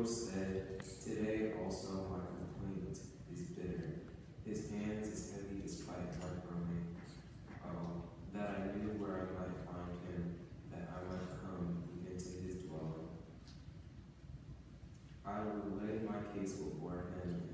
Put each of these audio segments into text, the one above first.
Job said, Today also my complaint is bitter. His hands is heavy despite my groaning. Oh, that I knew where I might find him, that I might come even to his dwelling. I will lay my case before him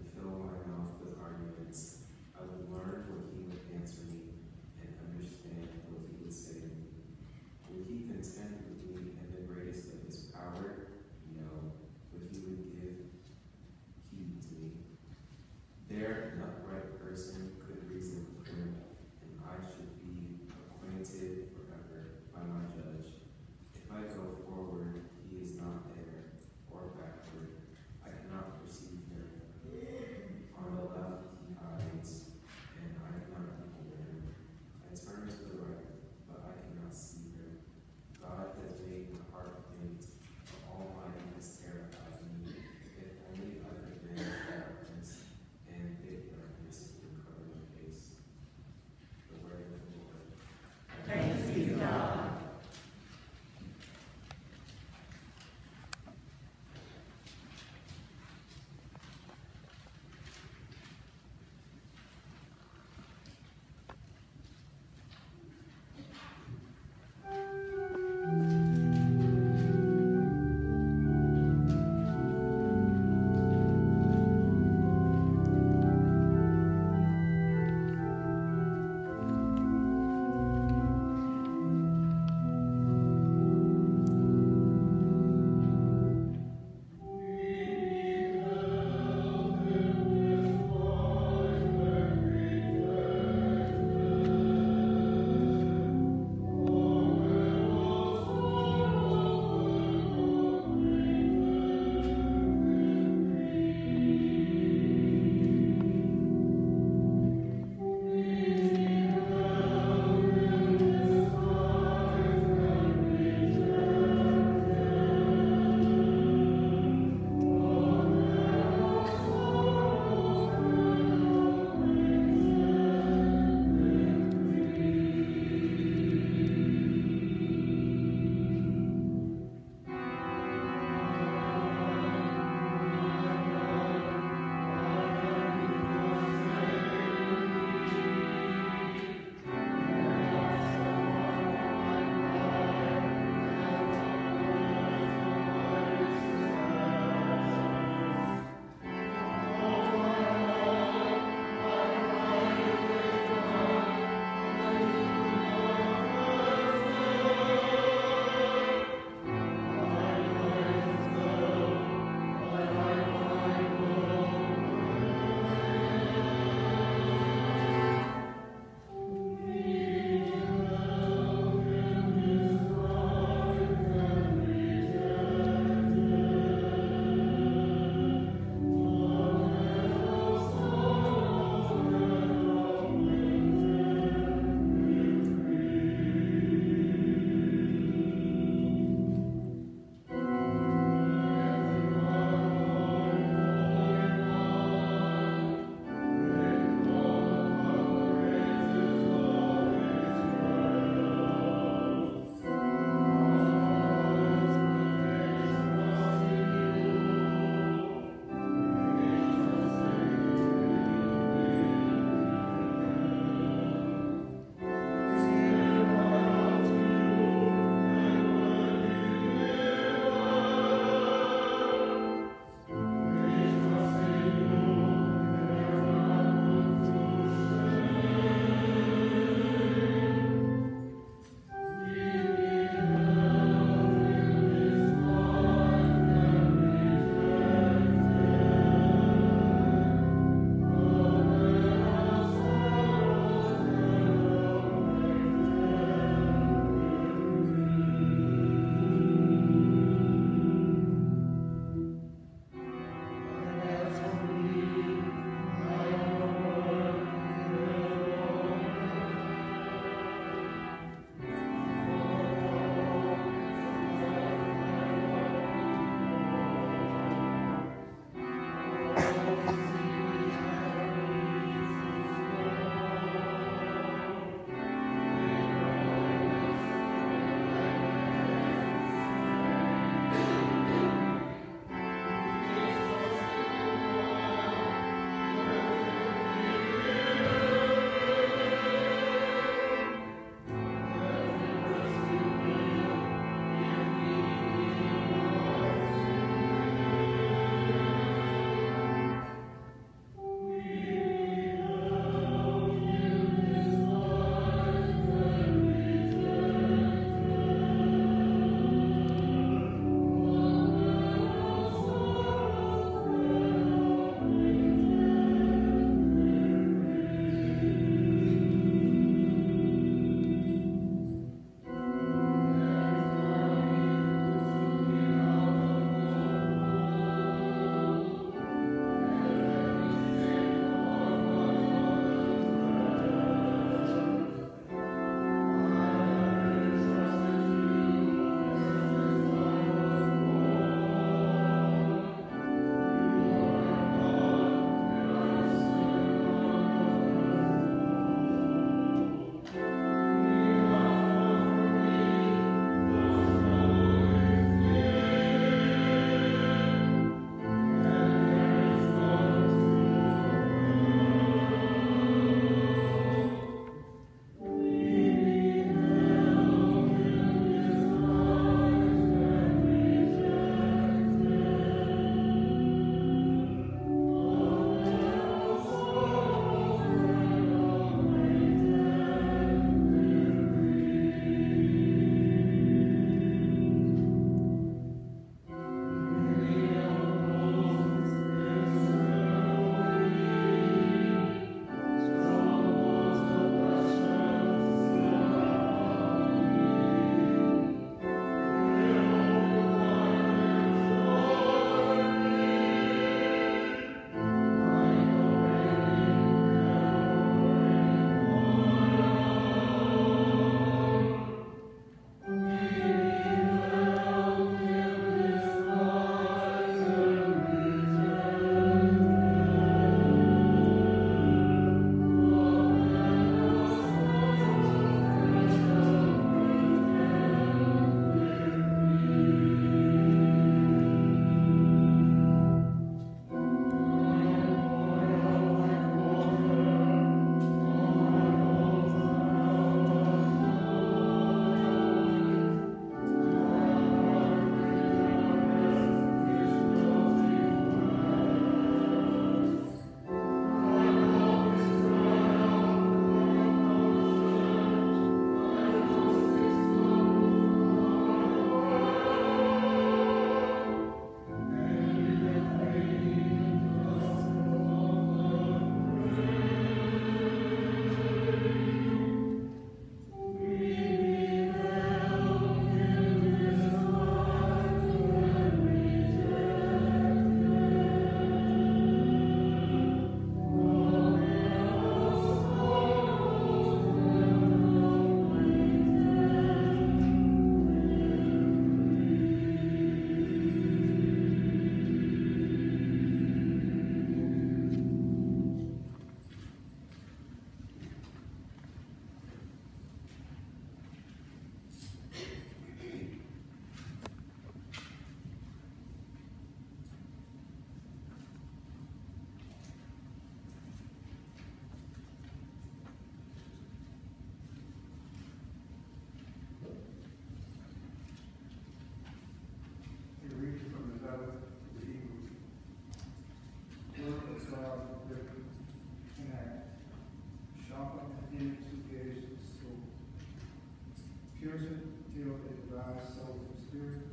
Of soul and spirit,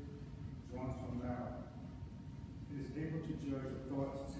drawn from thou. It is able to judge the thoughts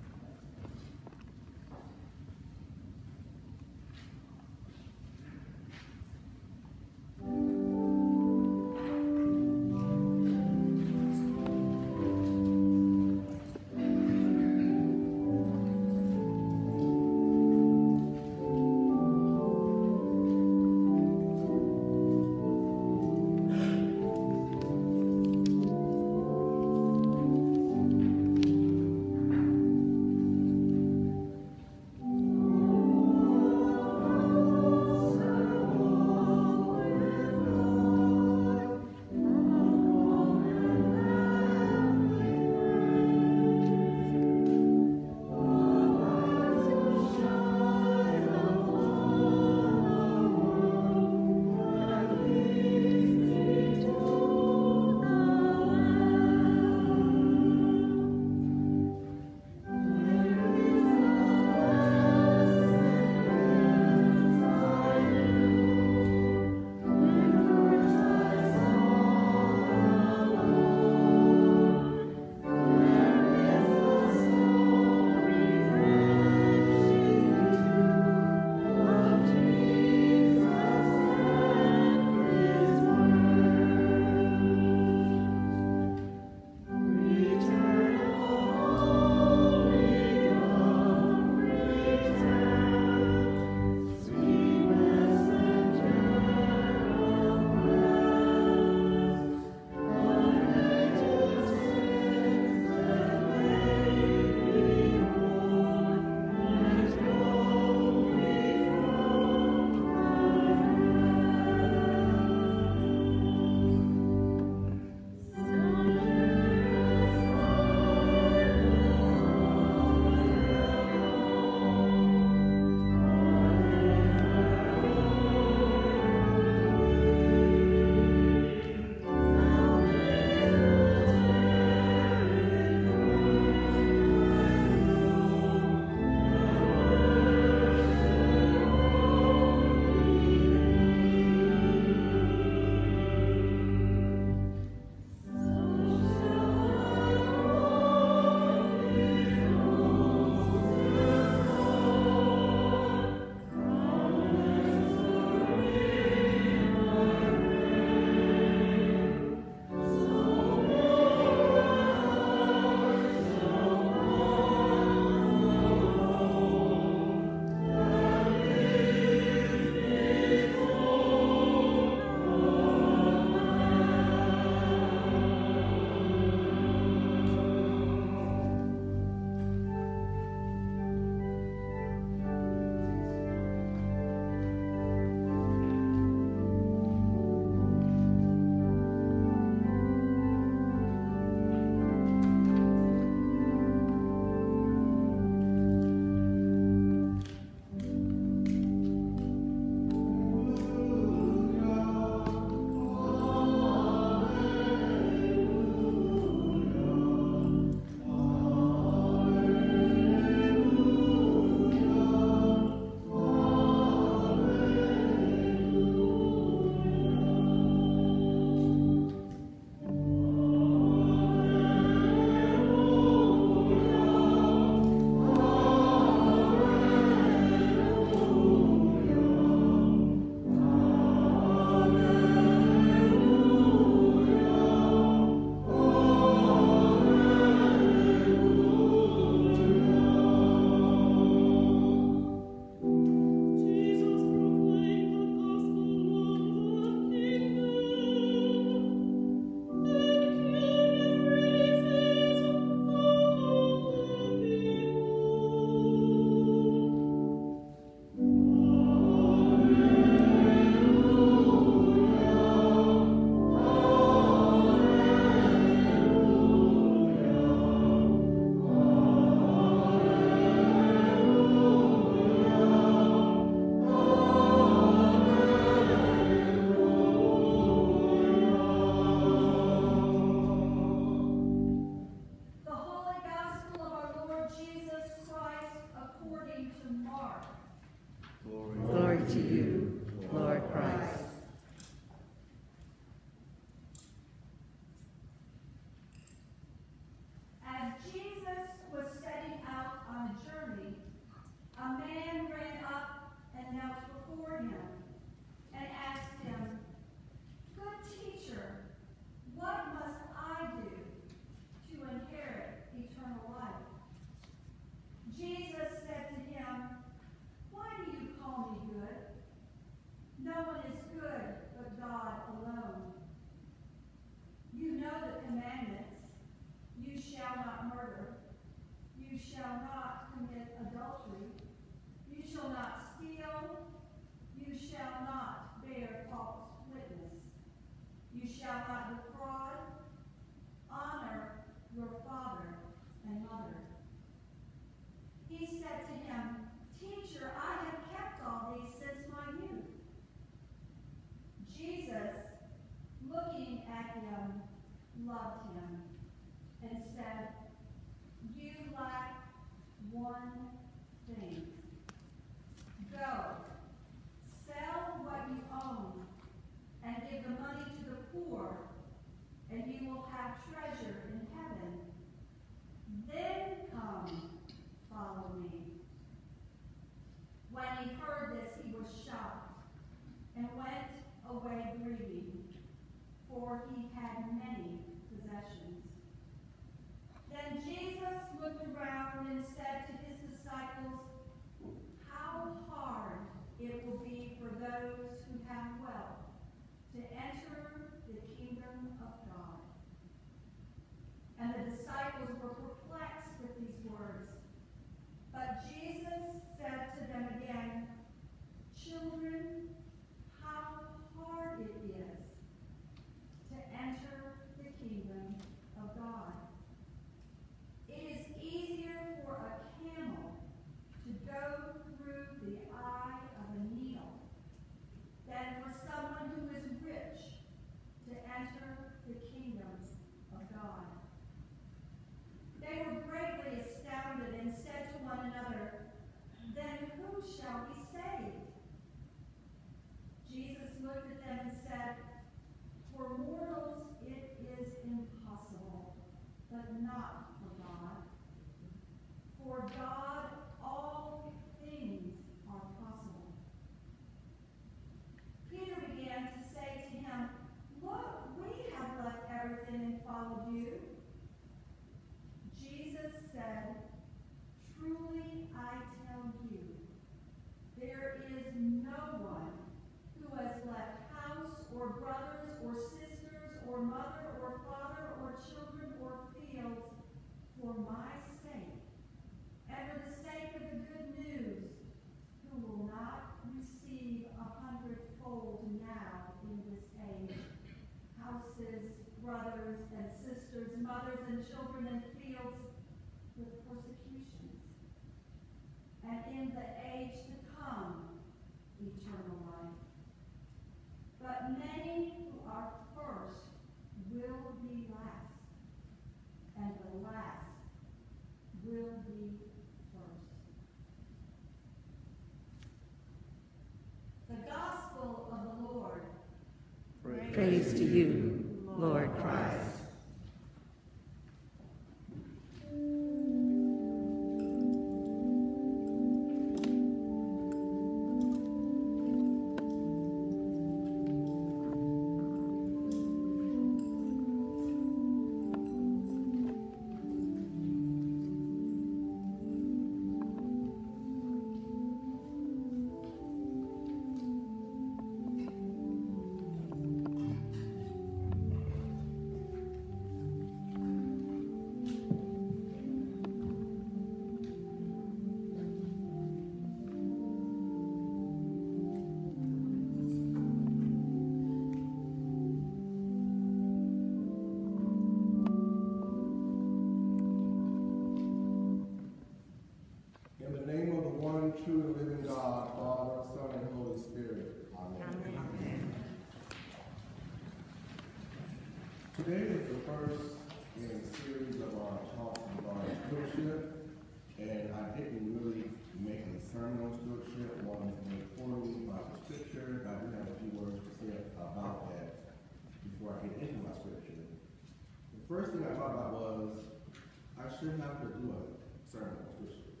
I shouldn't have to do a sermon on stewardship.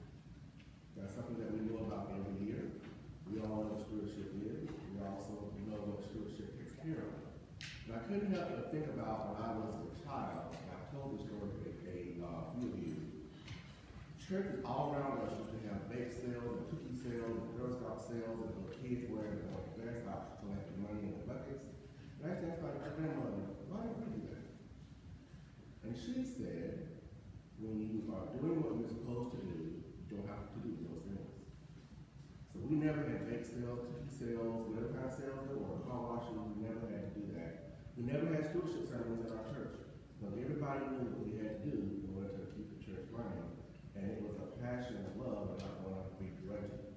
That's something that we know about every year. We all know what stewardship is. We also know what stewardship takes care of. And I couldn't help but think about when I was a child, I've told this story to a uh, few of you. Churches all around us used to have bake sales and cookie sales and Girl Scout sales and little kids wearing the glass box collecting money in the buckets. And I asked my grandmother, why did we do that? And she said, when you are doing what you're supposed to do, you don't have to do those things. So we never had bake sales, cookie sales, whatever kind of sales there were, car washes, we never had to do that. We never had stewardship sermons at our church. But everybody knew what we had to do in order to keep the church running. And it was a passion and love and not one to be grudging.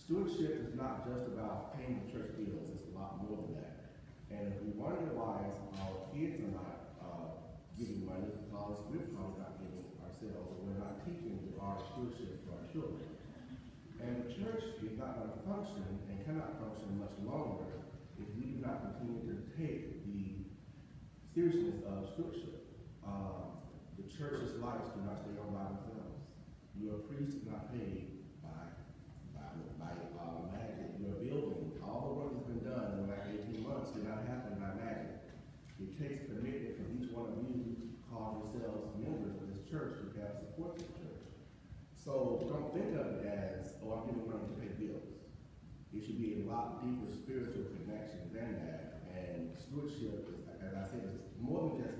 Stewardship is not just about paying the church bills, it's a lot more than that. And if we wonder why our kids are not uh, because we're probably not giving ourselves, we're not teaching art stewardship to our children. And the church is not going to function and cannot function much longer if we do not continue to take the seriousness of stewardship. Uh, the church's lights do not stay on by themselves. Your priest is not paid by, by, by uh, magic. Your building, all the work that's been done in the last 18 months did not happen by magic. It takes commitment from each one of you call yourselves members of this church to have support this church. So don't think of it as, oh, I'm giving money to pay bills. It should be a lot deeper spiritual connection than that. And stewardship is, as I said, is more than just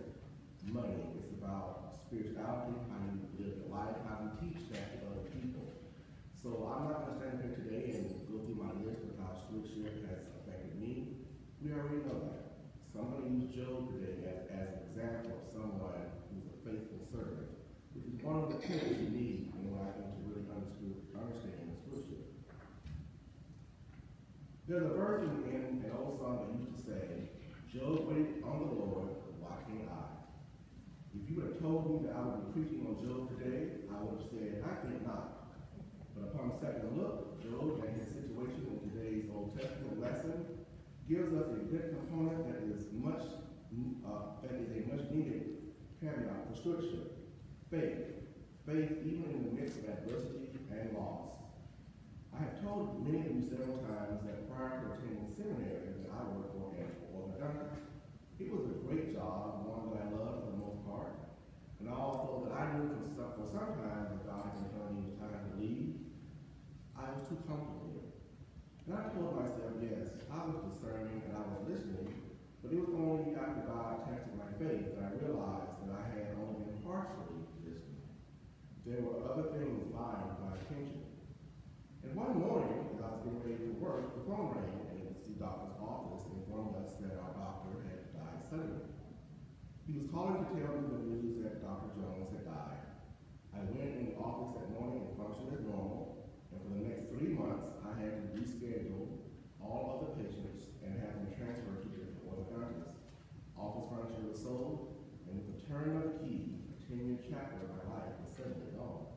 money. It's about spirituality, how you live your life, how you teach that to other people. So I'm not going to stand here today and go through my list of how stewardship has affected me. We already know that. So I'm going to use Job today as, as an example of someone who's a faithful servant, which is one of the things you need in order, I think, to really understood, understand stewardship. There's a verse in, in an old song that used to say, Job waited on the Lord, why can't I? If you would have told me that I would be preaching on Job today, I would have said, I think not. But upon second look, Job and his situation in today's Old Testament lesson gives us a good component that is much uh, that is a much needed caveat for Scripture. Faith. Faith even in the midst of adversity and loss. I have told many of you several times that prior to attending seminary that I worked for as orthodontist. It was a great job, one that I loved for the most part. And also that I knew for some, for some time that God had telling me it time to leave. I was too comfortable here. And I told myself, yes, I was discerning and I was listening, but it was only after God tested my faith that I realized that I had only been partially listening. There were other things vying my attention. And one morning, as I was getting ready for work, the phone rang, and it was the doctor's office, and informed us that our doctor had died suddenly. He was calling to tell me the news that Dr. Jones had died. I went in the office that morning and functioned as normal, and for the next three months, I had to reschedule all other patients and have them transferred to different orthodontists. Office furniture was sold, and with the turn of the key, a 10-year chapter of my life was suddenly gone.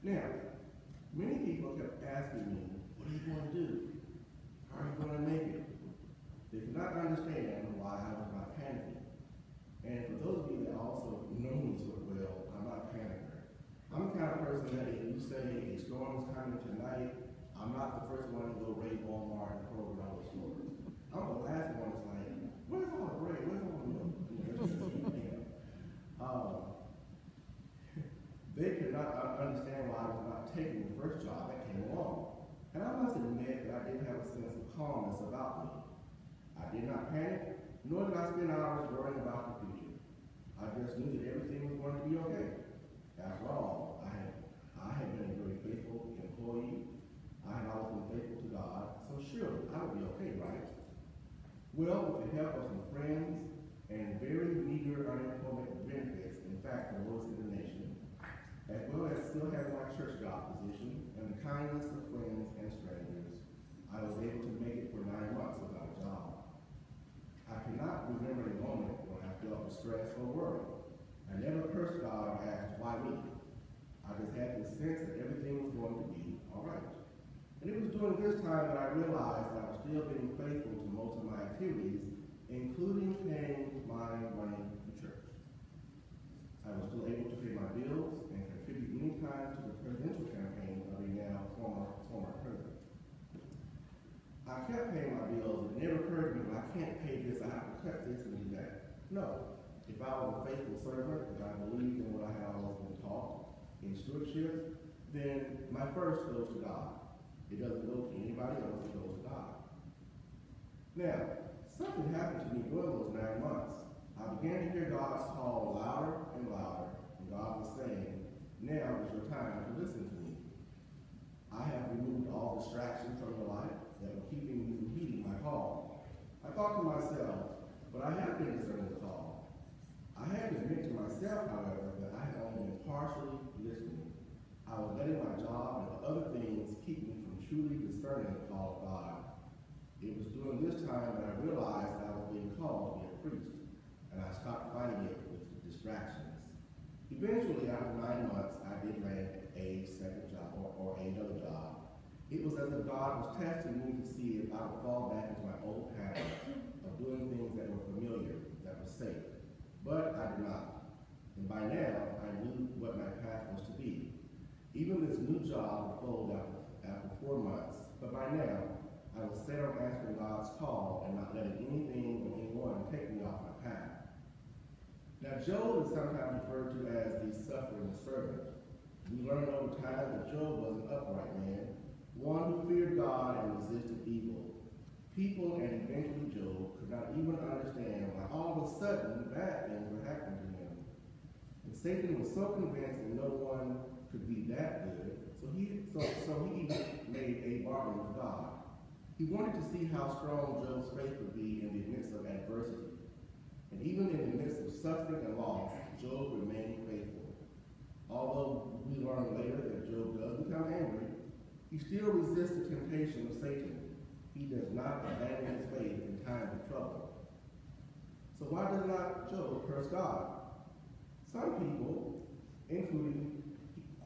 Now, Many people kept asking me, what are you going to do? How are you going to make it? They could not understand why I was. And for those of you that also know me so well, I'm not a panicker. I'm the kind of person that if you say a storm is coming tonight, I'm not the first one to go raid Walmart and and all the stores. I'm the last one that's like, where's all the bread? Where's all the milk? um, they could not understand why I was not taking the first job that came along. And I must admit that I did have a sense of calmness about me. I did not panic, nor did I spend hours worrying about the. I just knew that everything was going to be okay. After all, I had, I had been a very faithful employee. I had always been faithful to God, so surely I would be okay, right? Well, with the help of some friends and very meager unemployment benefits, in fact, the lowest in the nation, as well as still having my church job position and the kindness of friends and strangers, I was able to make it for nine months without a job. I cannot remember a moment felt distress or worry. I never cursed God or asked, why me? I just had the sense that everything was going to be all right. And it was during this time that I realized that I was still being faithful to most of my activities, including paying my money to church. I was still able to pay my bills and contribute many times to the presidential campaign of a now former, former president. I kept paying my bills. It never occurred to me, well, I can't pay this, I have to cut this and do that. No. If I was a faithful servant, and I believed in what I had always been taught in stewardship, then my first goes to God. It doesn't go to anybody else, it goes to God. Now, something happened to me during those nine months. I began to hear God's call louder and louder, and God was saying, now is your time to listen to me. I have removed all distractions from your life that were keeping you from heeding my call. I thought to myself, but I have been discerning. I had to admit to myself, however, that I had only been partially listening. I was letting my job and other things keep me from truly discerning the call of God. It was during this time that I realized that I was being called to be a priest, and I stopped fighting it with distractions. Eventually, after nine months, I did land a second job or, or another job. It was as if God was testing me to see if I would fall back into my old patterns of doing things that were familiar, that were safe. But I did not. And by now, I knew what my path was to be. Even this new job would fold after, after four months, but by now, I was set on answering God's call and not letting anything or anyone take me off my path. Now, Job is sometimes referred to as the suffering servant. We learn over time that Job was an upright man, one who feared God and resisted evil. People and eventually Job not even understand why all of a sudden bad things were happening to him. And Satan was so convinced that no one could be that good, so he, so, so he even made a bargain with God. He wanted to see how strong Job's faith would be in the midst of adversity. And even in the midst of suffering and loss, Job remained faithful. Although we learn later that Job does become angry, he still resists the temptation of Satan. He does not abandon his faith in times of trouble. So why does not Job curse God? Some people, including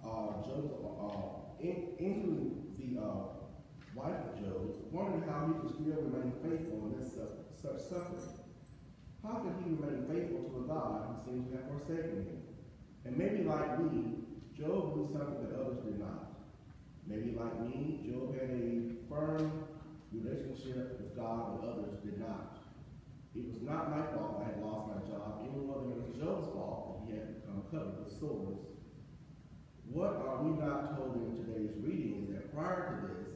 uh, Job, uh, in, including the uh, wife of Job, wondered how he could still remain faithful in this uh, such suffering. How could he remain faithful to a God who seems to have forsaken him? And maybe like me, Job knew something that others did not. Maybe like me, Job had a firm relationship with God that others did not. It was not my fault I had lost my job any more than it was Job's fault that he had become covered with sores. What are we not told in today's reading is that prior to this,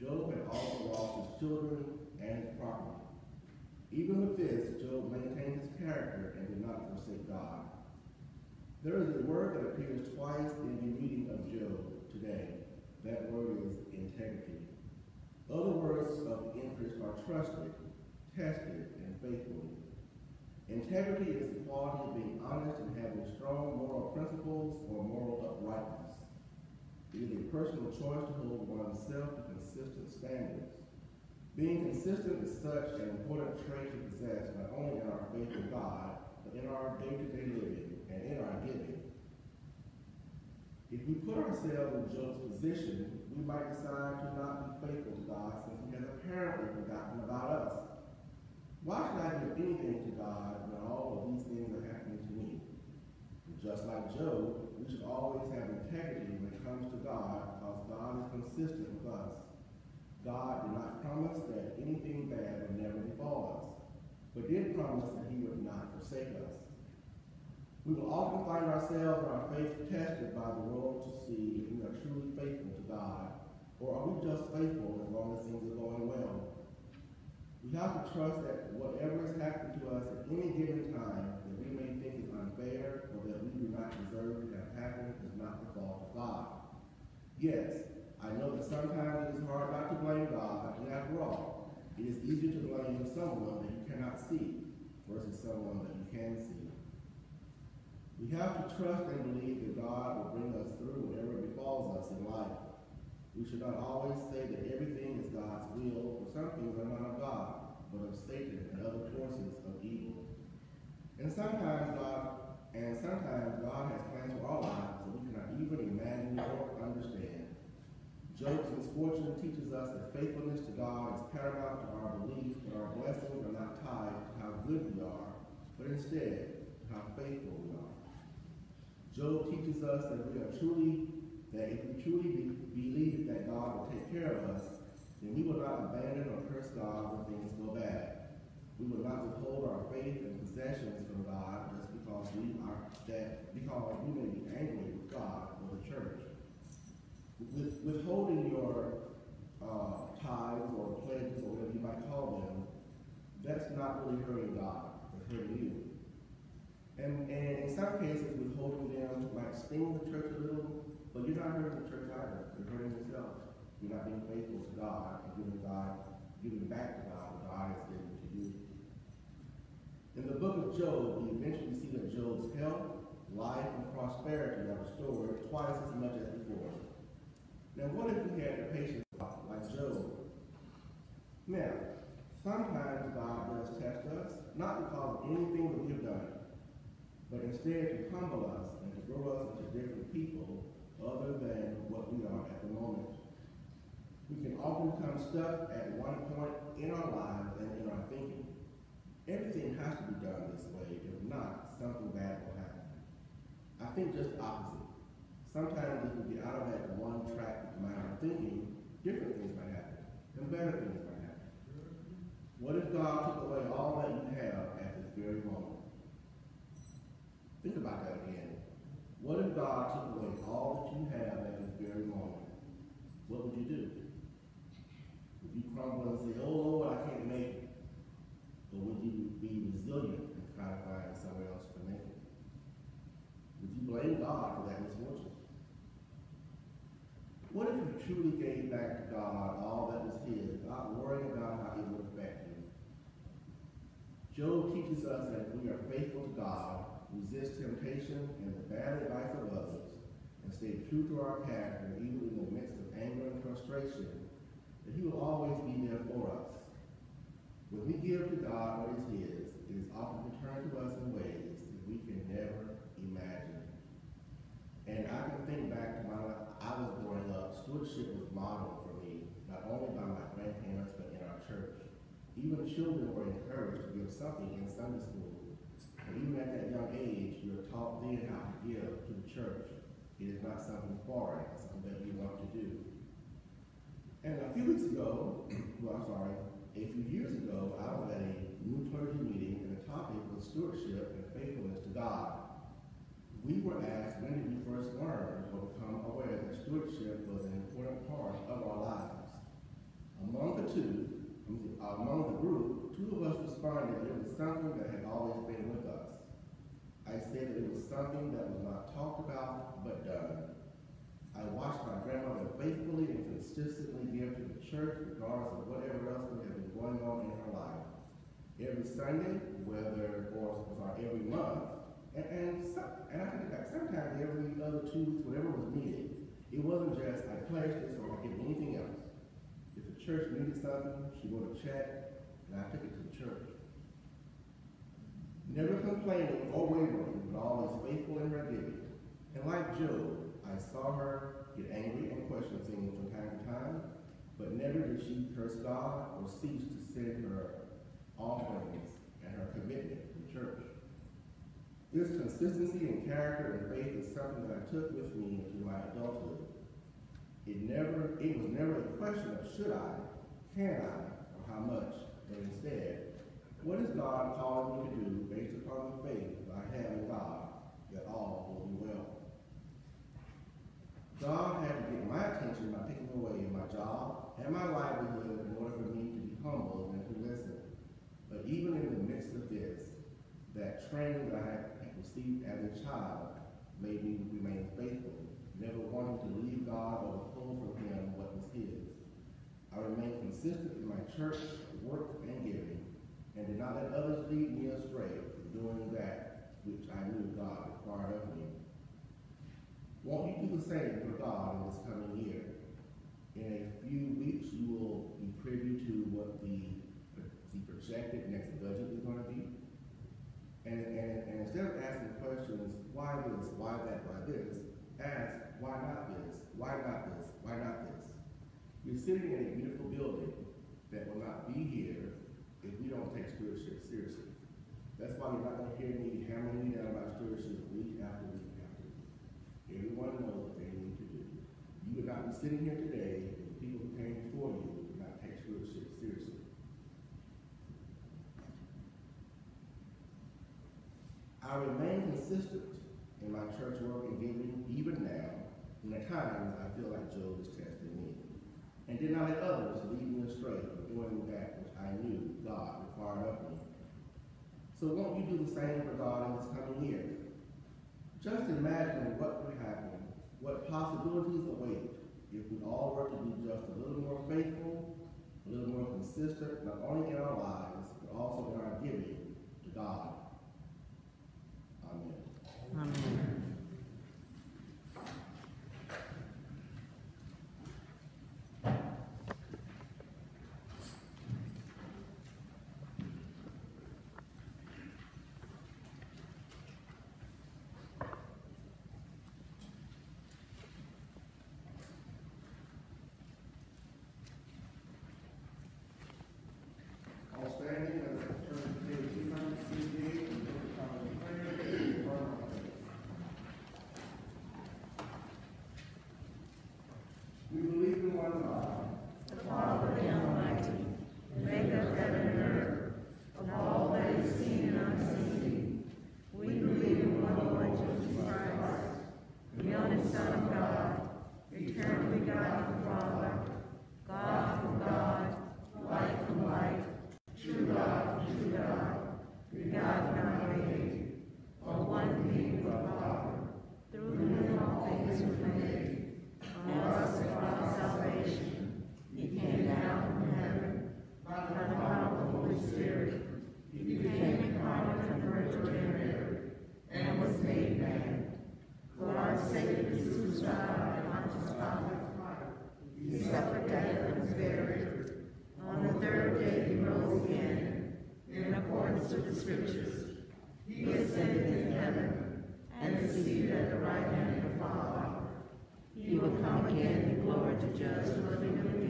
Job had also lost his children and his property. Even with this, Job maintained his character and did not forsake God. There is a word that appears twice in the reading of Job today. That word is integrity. Other words of interest are trusted, tested, and faithful. Integrity is the quality of being honest and having strong moral principles or moral uprightness. It is a personal choice to hold oneself to consistent standards. Being consistent is such an important trait to possess not only in our faith in God, but in our day-to-day living and in our giving. If we put ourselves in Job's position, we might decide to not be faithful to God since he has apparently forgotten about us. Why should I give anything to God when all of these things are happening to me? Just like Job, we should always have integrity when it comes to God because God is consistent with us. God did not promise that anything bad would never befall us, but did promise that he would not forsake us. We will often find ourselves in our faith tested by the world to see if we are truly faithful God, or are we just faithful as long as things are going well? We have to trust that whatever has happened to us at any given time that we may think is unfair or that we do not deserve to have happened is not the fault of God. Yes, I know that sometimes it is hard not to blame God, and after all, it is easier to blame someone that you cannot see versus someone that you can see. We have to trust and believe that God will bring us through whatever befalls us in life. We should not always say that everything is God's will, for some things are not of God, but of Satan and other forces of evil. And sometimes God, and sometimes God has plans for our lives that we cannot even imagine or understand. Job's misfortune teaches us that faithfulness to God is paramount to our belief that our blessings are not tied to how good we are, but instead how faithful we are. Job teaches us that we are truly that if we truly be, believe that God will take care of us, then we will not abandon or curse God when things go bad. We will not withhold our faith and possessions from God just because we are that because we may be angry with God or the church. With, withholding your uh, tithes or pledges or whatever you might call them, that's not really hurting God, it's hurting you. And, and in some cases, withholding them might sting the church a little, but you're not hurting the church either. You're hurting yourself. You're not being faithful to God and giving God, giving back to God what God has given to you. In the book of Job, we eventually see that Job's health, life, and prosperity are restored twice as much as before. Now, what if we had the patience like Job? Now, sometimes God does test us, not because of anything that we've done, but instead to humble us and to grow us into different people other than what we are at the moment. We can often become stuck at one point in our lives and in our thinking. Everything has to be done this way. If not, something bad will happen. I think just opposite. Sometimes if we get out of that one track line of thinking, different things might happen, and better things might happen. What if God took away all that you have at this very moment? Think about that again. What if God took away all that you have at this very moment? What would you do? Would you crumble and say, oh Lord, I can't make it? Or would you be resilient and try to find somewhere else to make it? Would you blame God for that misfortune? What if you truly gave back to God all that was his, not worrying about how it would affect you? Job teaches us that if we are faithful to God, resist temptation and the bad advice of others, and stay true to our character even in the midst of anger and frustration, that he will always be there for us. When we give to God what is his, it is often returned to us in ways that we can never imagine. And I can think back to life. I was growing up, stewardship was modeled for me, not only by my grandparents, but in our church. Even children were encouraged to give something in Sunday school. Even at that young age, you're taught then how to give to the church. It is not something foreign, it's something that you want to do. And a few weeks ago, well, I'm sorry, a few years ago, I was at a new clergy meeting, and the topic was stewardship and faithfulness to God. We were asked, when did we first learn or become aware that stewardship was an important part of our lives? Among the two, among the group, two of us responded that it was something that had always been with us. I said that it was something that was not talked about, but done. I watched my grandmother faithfully and consistently give to the church regardless of whatever else would have been going on in her life. Every Sunday, whether, or sorry, every month, and, and, some, and I think that sometimes every other two weeks, whatever was needed, it wasn't just I pledged this or I did anything else. If the church needed something, she wrote a check, and I took it to the church. Never complaining or wavering, but always faithful in her giving. And like Job, I saw her get angry and question things from time to time, but never did she curse God or cease to send her offerings and her commitment to church. This consistency in character and faith is something that I took with me into my adulthood. It never, it was never a question of should I, can I, or how much, but instead, what is God calling me to do upon faith I have in God that all will be well? God had to get my attention by taking away my job and my livelihood in order for me to be humble and to listen. But even in the midst of this, that training that I had received as a child made me remain faithful, never wanting to leave God or withhold from him what was his. I remained consistent in my church, work, and giving, and did not let others lead me astray doing that which I knew God required of me. Won't you do the same for God in this coming year? In a few weeks, you will be privy to what the, the projected next budget is going to be. And, and, and instead of asking questions, why this, why that, why this, ask, why not this, why not this, why not this? You're sitting in a beautiful building that will not be here if we don't take stewardship seriously. That's why you're not going to hear me hammering me down about stewardship week after week after week. Everyone knows what they need to do. You would not be sitting here today if the people who came before you would not take stewardship seriously. I remain consistent in my church work and giving even now, and at times I feel like Job is testing me, and did not let others lead me astray from doing that which I knew God required of me. So won't you do the same for God in this coming year? Just imagine what would happen, what possibilities await if we all were to be just a little more faithful, a little more consistent, not only in our lives, but also in our giving to God. Amen. Amen. in accordance with the Scriptures. He ascended into heaven and is seated at the right hand of the Father. He will come again in glory to judge the living and the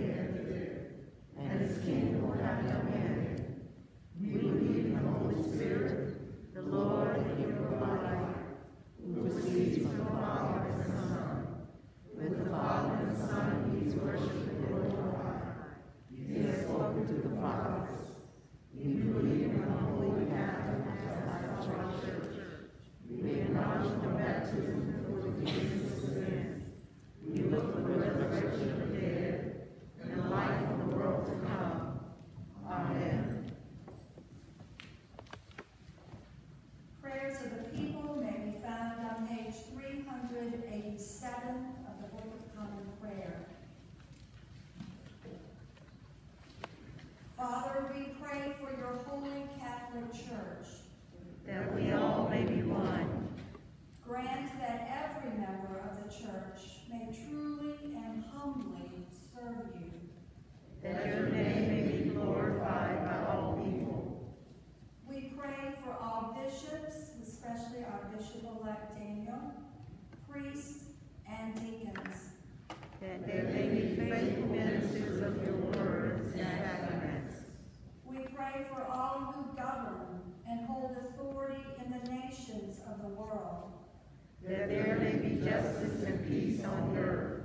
that there may be justice and peace on earth.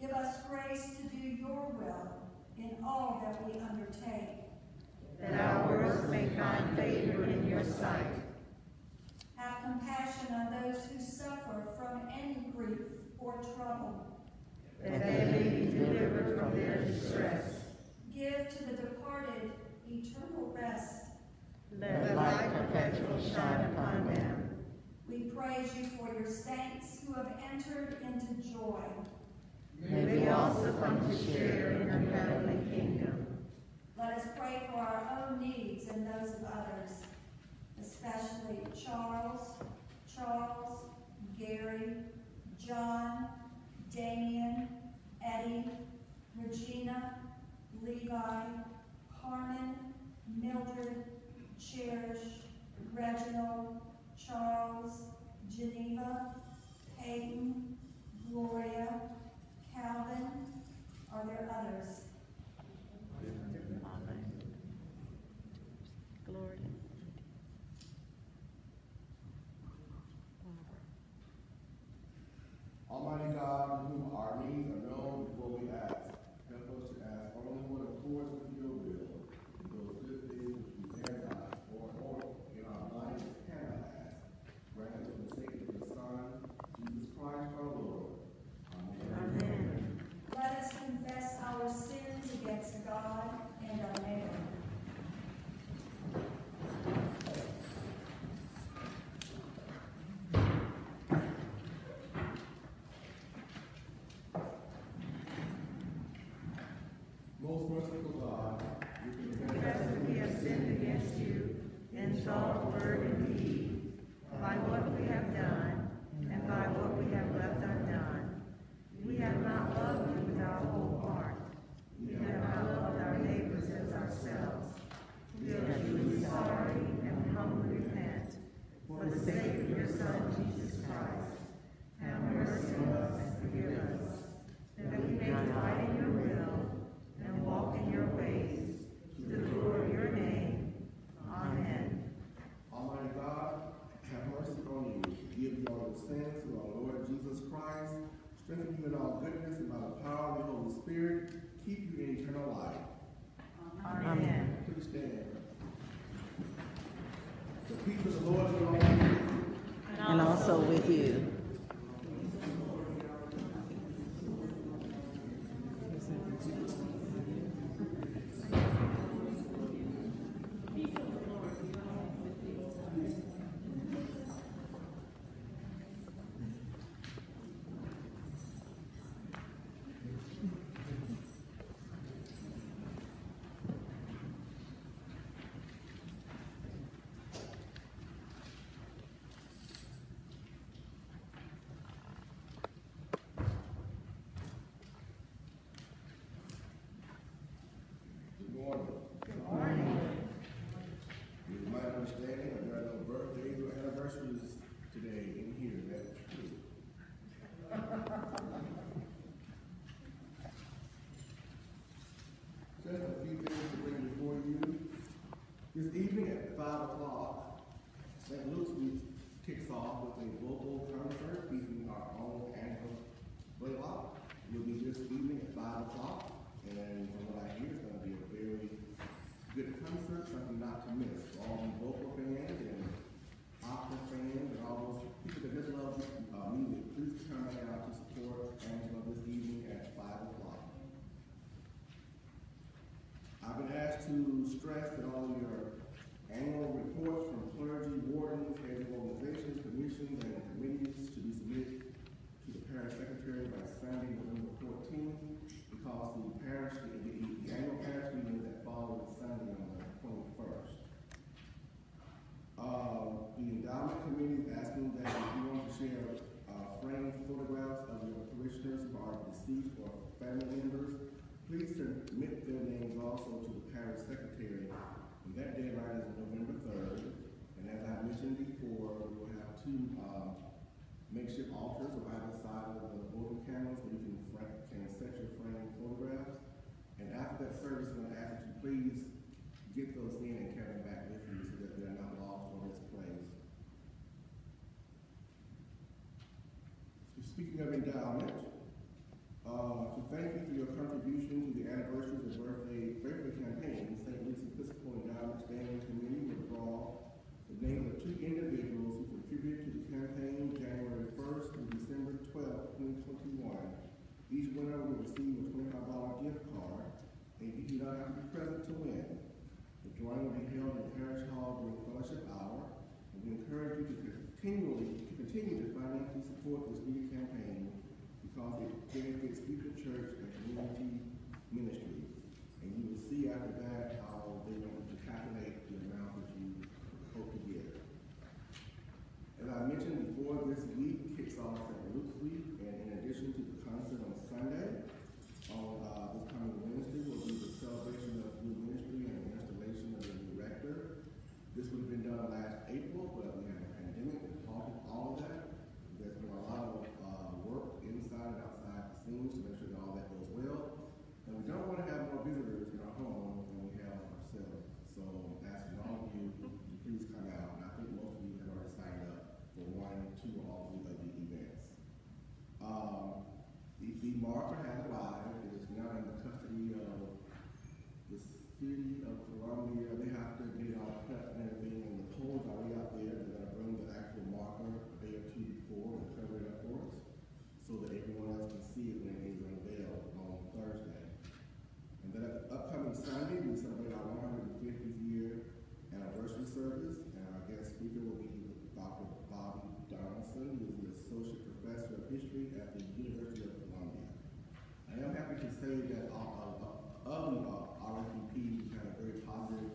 Give us grace to do your will in all that we undertake. That our works may find favor in your sight. Have compassion on those who suffer from any grief or trouble. That they may be delivered from their distress. Give to the departed eternal rest. Let the light perpetual shine upon them we praise you for your saints who have entered into joy. May we also come to share in the heavenly kingdom. Let us pray for our own needs and those of others, especially Charles, Charles, Gary, John, Damien, Eddie, Regina, Levi, Carmen, Mildred, Cherish, Reginald, Charles, Geneva, Peyton, Gloria, Calvin. Are there others? this evening at 5 o'clock. name of two individuals who contributed to the campaign January 1st through December 12th, 2021. Each winner will receive a $25 gift card, and you do not have to be present to win. The drawing will be held in Parish Hall during Fellowship Hour, and we encourage you to continually to continue to financially support this new campaign because it benefits future church and community ministry. And you will see after that I mentioned before, this week kicks off Um, the, the marker has arrived. heard that uh, uh, uh, uh had a very positive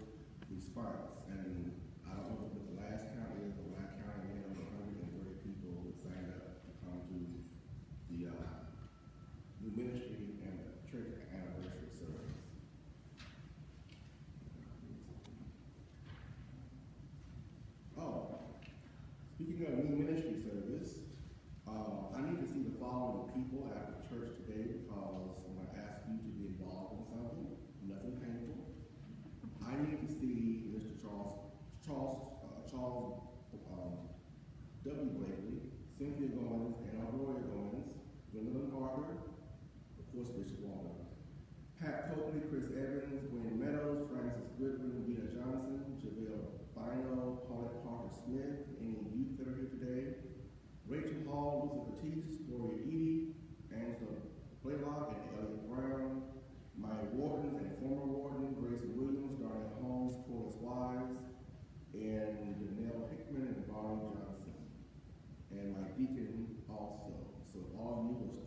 response, and I don't know what the last count is, but when I counted in, over 130 people would sign up to come to the uh, ministry and the church anniversary service. Oh, speaking of new ministry service, um, I need to see the following people at the church today because you to be involved in something, nothing painful. I need to see Mr. Charles, Charles all meals.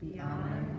Be honor